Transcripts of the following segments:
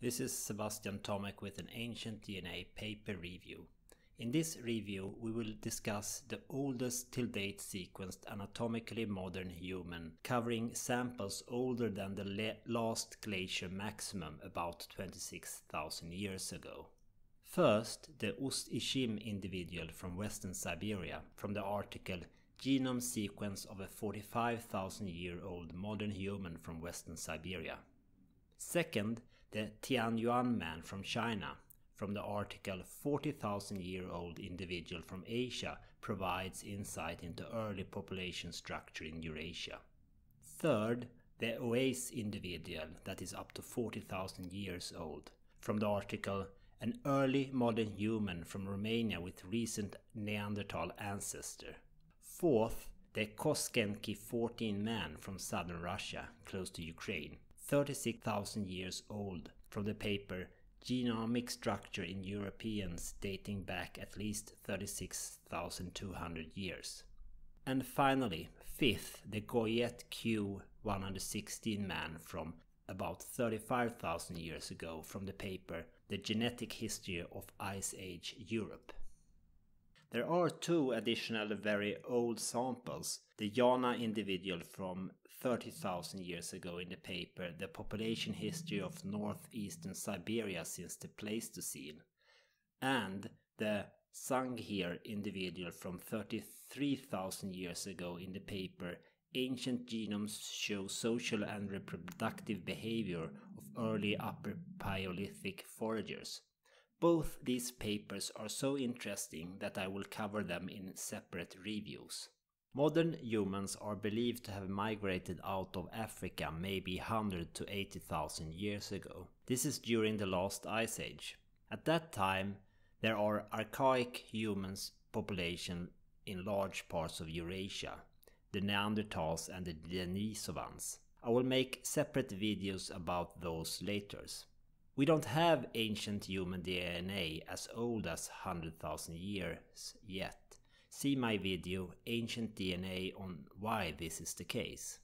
This is Sebastian Tomac with an ancient DNA paper review. In this review we will discuss the oldest till date sequenced anatomically modern human covering samples older than the last glacier maximum about 26,000 years ago. First, the Ust-Ishim individual from western Siberia from the article Genome sequence of a 45,000 year old modern human from western Siberia. Second, the Tianyuan man from China from the article 40,000 year old individual from Asia provides insight into early population structure in Eurasia. Third, the Oase individual that is up to 40,000 years old from the article An early modern human from Romania with recent Neanderthal ancestor. Fourth, the Kostenki 14 man from southern Russia, close to Ukraine. 36,000 years old from the paper Genomic Structure in Europeans dating back at least 36,200 years. And finally, fifth, the Goyet Q116 man from about 35,000 years ago from the paper The Genetic History of Ice Age Europe. There are two additional very old samples. The Yana individual from 30,000 years ago in the paper The Population History of Northeastern Siberia since the Pleistocene, and the Sunghir individual from 33,000 years ago in the paper Ancient Genomes Show Social and Reproductive Behavior of Early Upper Paleolithic Foragers. Both these papers are so interesting that I will cover them in separate reviews. Modern humans are believed to have migrated out of Africa maybe 100 to 80,000 years ago. This is during the last ice age. At that time, there are archaic humans population in large parts of Eurasia, the Neanderthals and the Denisovans. I will make separate videos about those later. We don't have ancient human DNA as old as 100,000 years yet. See my video Ancient DNA on why this is the case.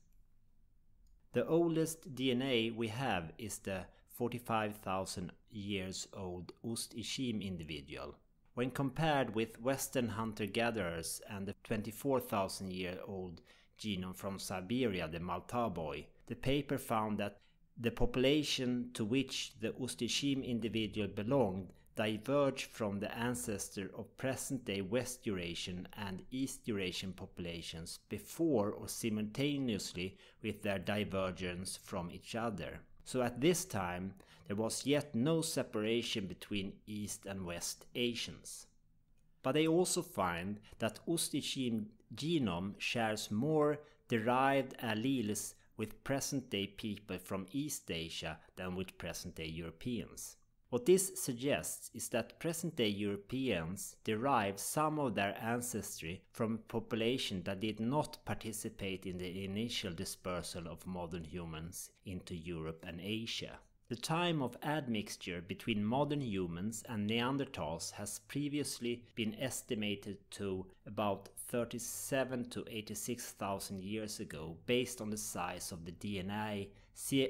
The oldest DNA we have is the 45,000 years old Ust-Ishim individual. When compared with western hunter-gatherers and the 24,000 year old genome from Siberia, the Malta boy, the paper found that the population to which the Ust-Ishim individual belonged diverged from the ancestor of present-day West Eurasian and East Eurasian populations before or simultaneously with their divergence from each other. So at this time, there was yet no separation between East and West Asians. But they also find that Ust-Ishim genome shares more derived alleles with present day people from East Asia than with present day Europeans. What this suggests is that present day Europeans derive some of their ancestry from a population that did not participate in the initial dispersal of modern humans into Europe and Asia. The time of admixture between modern humans and Neanderthals has previously been estimated to about 37 to 86,000 years ago based on the size of the DNA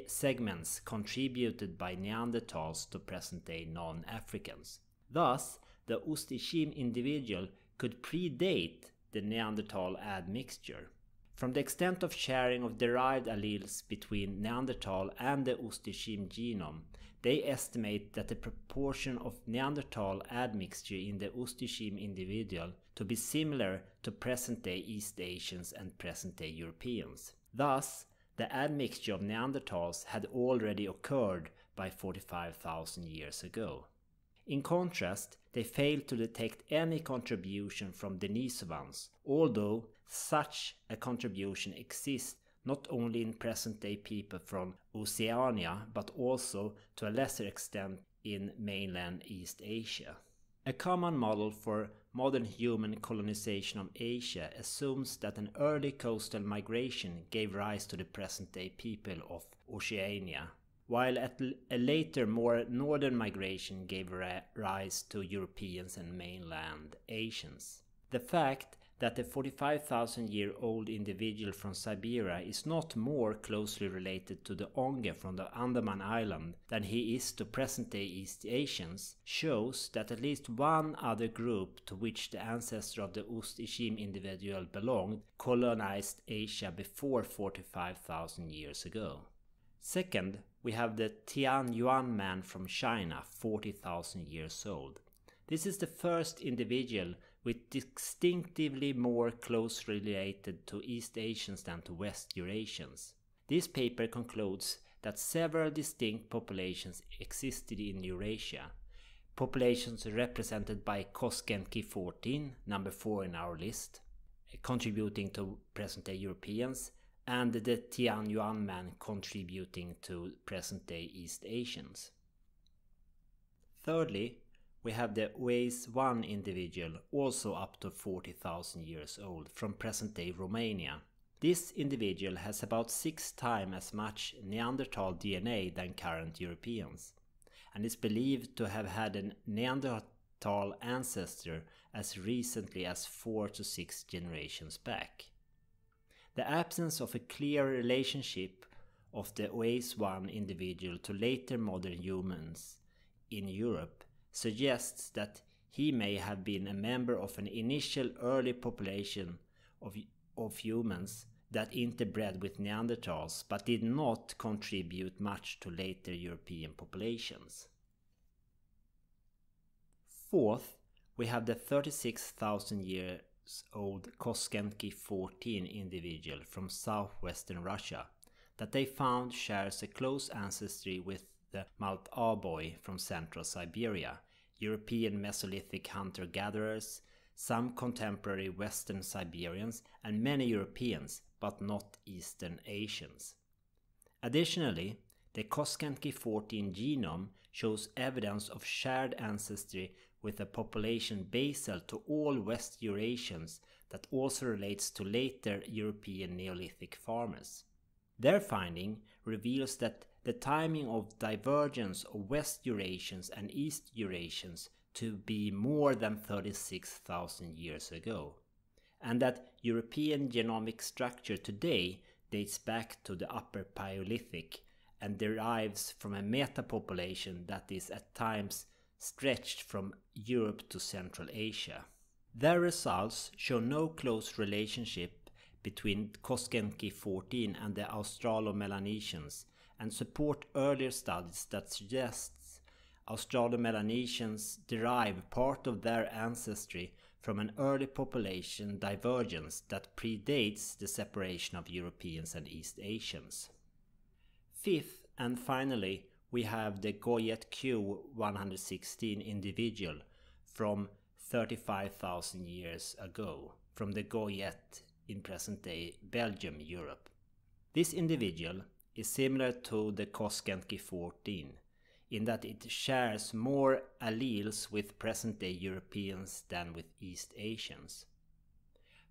segments contributed by Neanderthals to present-day non-Africans. Thus, the Ust-Ishim individual could predate the Neanderthal admixture. From the extent of sharing of derived alleles between Neanderthal and the Ust-Ishim genome, they estimate that the proportion of Neanderthal admixture in the Ust-Ishim individual to be similar to present-day East Asians and present-day Europeans. Thus, the admixture of Neanderthals had already occurred by 45,000 years ago. In contrast, they failed to detect any contribution from Denisovans, although such a contribution exists not only in present-day people from Oceania, but also to a lesser extent in mainland East Asia. A common model for modern human colonization of Asia assumes that an early coastal migration gave rise to the present-day people of Oceania, while at a later more northern migration gave rise to Europeans and mainland Asians. The fact that the 45,000 year old individual from Siberia is not more closely related to the Onge from the Andaman island than he is to present day East Asians shows that at least one other group to which the ancestor of the Ust-Ishim individual belonged colonized Asia before 45,000 years ago. Second, we have the Tianyuan man from China, 40,000 years old. This is the first individual with distinctively more closely related to East Asians than to West Eurasians. This paper concludes that several distinct populations existed in Eurasia. Populations represented by Kostenki 14, number 4 in our list, contributing to present-day Europeans, and the Tianyuan man contributing to present-day East Asians. Thirdly, we have the Oase 1 individual, also up to 40,000 years old, from present-day Romania. This individual has about six times as much Neanderthal DNA than current Europeans, and is believed to have had a Neanderthal ancestor as recently as four to six generations back. The absence of a clear relationship of the Oase 1 individual to later modern humans in Europe suggests that he may have been a member of an initial early population of, of humans that interbred with Neanderthals but did not contribute much to later European populations. Fourth, we have the 36,000 years old Kostenki 14 individual from southwestern Russia that they found shares a close ancestry with the Malta boy from central Siberia, European Mesolithic hunter-gatherers, some contemporary Western Siberians and many Europeans, but not Eastern Asians. Additionally, the Kostenki 14 genome shows evidence of shared ancestry with a population basal to all West Eurasians that also relates to later European Neolithic farmers. Their finding reveals that the timing of divergence of West Eurasians and East Eurasians to be more than 36,000 years ago, and that European genomic structure today dates back to the Upper Paleolithic and derives from a metapopulation that is at times stretched from Europe to Central Asia. Their results show no close relationship between Kostenki 14 and the Australo-Melanesians and support earlier studies that suggests Australo-Melanesians derive part of their ancestry from an early population divergence that predates the separation of Europeans and East Asians. Fifth and finally, we have the Goyet Q116 individual from 35,000 years ago, from the Goyet in present day Belgium, Europe. This individual is similar to the Kostenki 14 in that it shares more alleles with present day Europeans than with East Asians.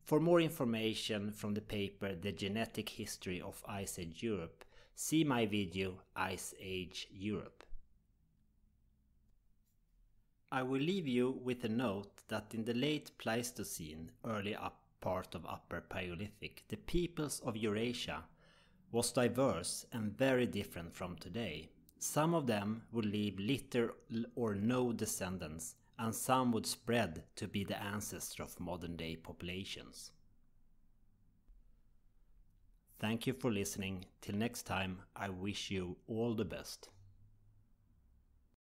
For more information from the paper The Genetic History of Ice Age Europe, see my video Ice Age Europe. I will leave you with a note that in the late Pleistocene, early up part of Upper Paleolithic, the peoples of Eurasia was diverse and very different from today. Some of them would leave little or no descendants, and some would spread to be the ancestor of modern day populations. Thank you for listening. Till next time, I wish you all the best.